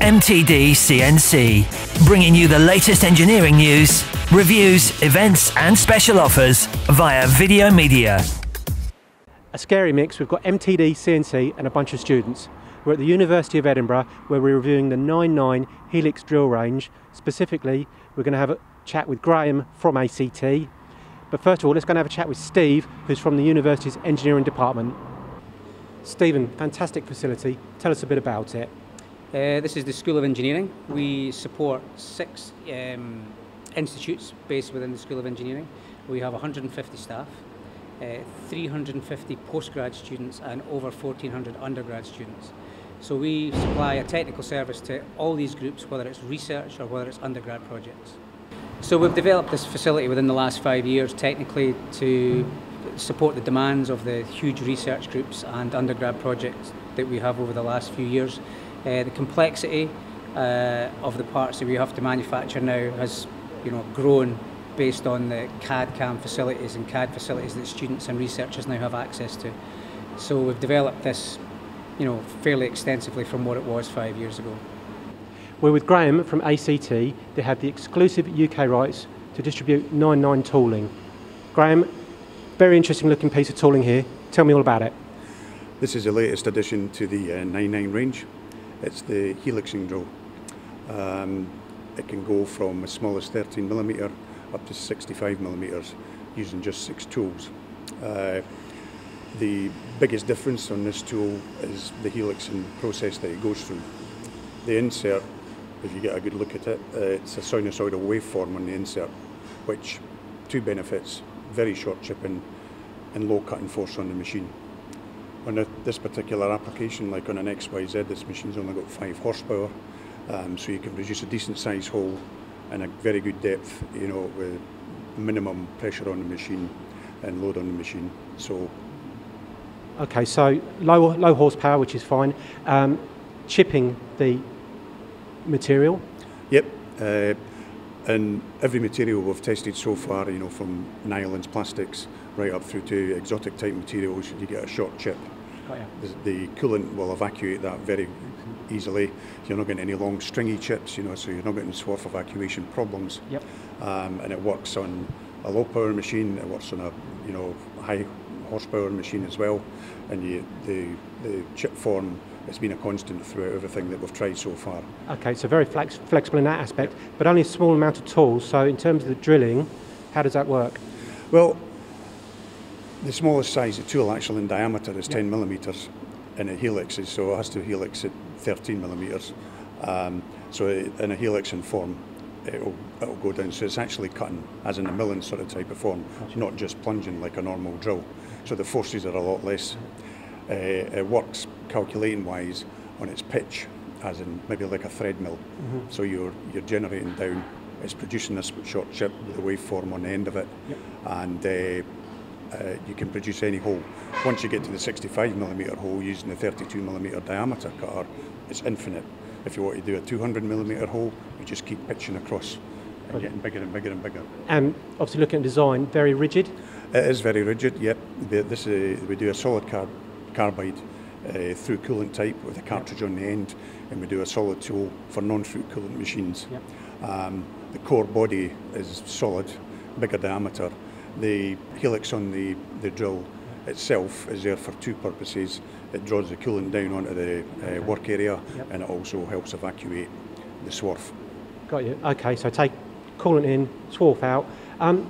MTD CNC, bringing you the latest engineering news, reviews, events, and special offers via video media. A scary mix. We've got MTD CNC and a bunch of students. We're at the University of Edinburgh where we're reviewing the Nine9 Helix drill range. Specifically, we're going to have a chat with Graham from ACT. But first of all, let's go and have a chat with Steve, who's from the university's engineering department. Stephen, fantastic facility. Tell us a bit about it. Uh, this is the School of Engineering. We support six um, institutes based within the School of Engineering. We have 150 staff, uh, 350 postgrad students, and over 1,400 undergrad students. So we supply a technical service to all these groups, whether it's research or whether it's undergrad projects. So we've developed this facility within the last five years technically to support the demands of the huge research groups and undergrad projects that we have over the last few years. Uh, the complexity uh, of the parts that we have to manufacture now has you know, grown based on the CAD CAM facilities and CAD facilities that students and researchers now have access to. So we've developed this you know, fairly extensively from what it was five years ago. We're with Graham from ACT. They have the exclusive UK rights to distribute Nine9 tooling. Graham, very interesting looking piece of tooling here. Tell me all about it. This is the latest addition to the uh, Nine9 range. It's the helixing drill. Um, it can go from as small as 13 millimeter up to 65 millimeters using just six tools. Uh, the biggest difference on this tool is the helixing process that it goes through. The insert, if you get a good look at it, uh, it's a sinusoidal waveform on the insert, which two benefits, very short chipping and low cutting force on the machine. On a, this particular application, like on an XYZ, this machine's only got five horsepower, um, so you can produce a decent size hole and a very good depth, you know, with minimum pressure on the machine and load on the machine. So Okay, so low, low horsepower, which is fine. Um, chipping the material. Yep. Uh, and every material we've tested so far, you know, from nylons, plastics, right up through to exotic type materials, you get a short chip. Oh. The, the coolant will evacuate that very easily. You're not getting any long stringy chips, you know, so you're not getting swarf evacuation problems. Yep. Um, and it works on a low power machine, it works on a, you know, high horsepower machine as well. And you, the, the chip form has been a constant throughout everything that we've tried so far. Okay, so very flex, flexible in that aspect, but only a small amount of tools. So in terms of the drilling, how does that work? Well, the smallest size of tool actually in diameter is 10 millimeters, and a helix is so it has to helix at 13 millimeters. Um, so in a helix in form, it'll, it'll go down. So it's actually cutting, as in a milling sort of type of form, not just plunging like a normal drill. So the forces are a lot less. Uh, it works calculating wise on its pitch, as in maybe like a thread mill. Mm-hmm. So you're you're generating down. It's producing this short chip with a waveform on the end of it, Yep. and uh, uh, you can produce any hole. Once you get to the 65 millimeter hole using the 32 millimeter diameter cutter, it's infinite. If you want to do a 200 millimeter hole, you just keep pitching across and getting bigger and bigger and bigger. And obviously looking at design, very rigid. It is very rigid, yep. This, uh, we do a solid car- carbide uh, through coolant type with a cartridge on the end, and we do a solid tool for non-through coolant machines. Yep. Um, the core body is solid, bigger diameter. The helix on the, the drill itself is there for two purposes. It draws the coolant down onto the uh, work area, Yep. and it also helps evacuate the swarf. Got you. Okay, so take coolant in, swarf out. Um,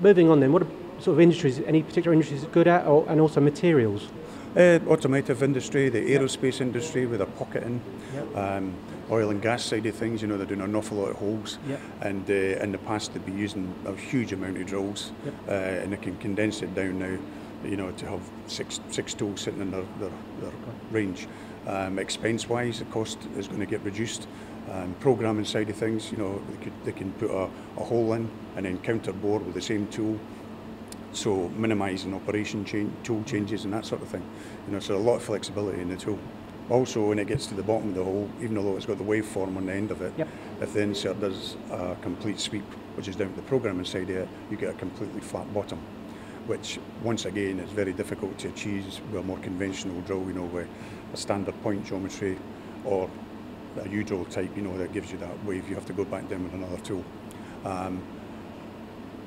moving on then, what sort of industries, any particular industries good at, or, and also materials? Uh, automotive industry, the aerospace industry with a pocket in, yep. um, oil and gas side of things, you know, they're doing an awful lot of holes. Yep. And uh, in the past, they'd be using a huge amount of drills yep. uh, and they can condense it down now, you know, to have six, six tools sitting in their, their, their range. Um, expense wise, the cost is going to get reduced. Um, programming side of things, you know, they, could, they can put a, a hole in and then counter bore with the same tool so minimising operation change, tool changes and that sort of thing. You know, so a lot of flexibility in the tool. Also, when it gets to the bottom of the hole, even though it's got the waveform on the end of it, Yep. if the insert does a complete sweep, which is down to the programming side it, you get a completely flat bottom, which once again is very difficult to achieve with a more conventional drill, you know, with a standard point geometry or a U-drill type, you know, that gives you that wave. You have to go back down with another tool. Um,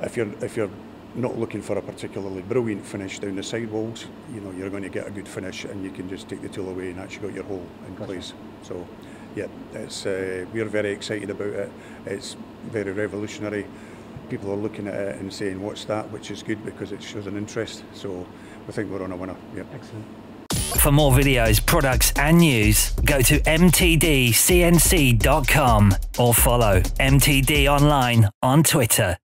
if you're if you're not looking for a particularly brilliant finish down the sidewalls, you know, you're going to get a good finish and you can just take the tool away and actually got your hole in gotcha. place. So, yeah, it's uh, we're very excited about it. It's very revolutionary. People are looking at it and saying, what's that, which is good because it shows an interest. So I think we're on a winner. Yep. Excellent. For more videos, products, and news, go to mtdcnc.com or follow MTD Online on Twitter.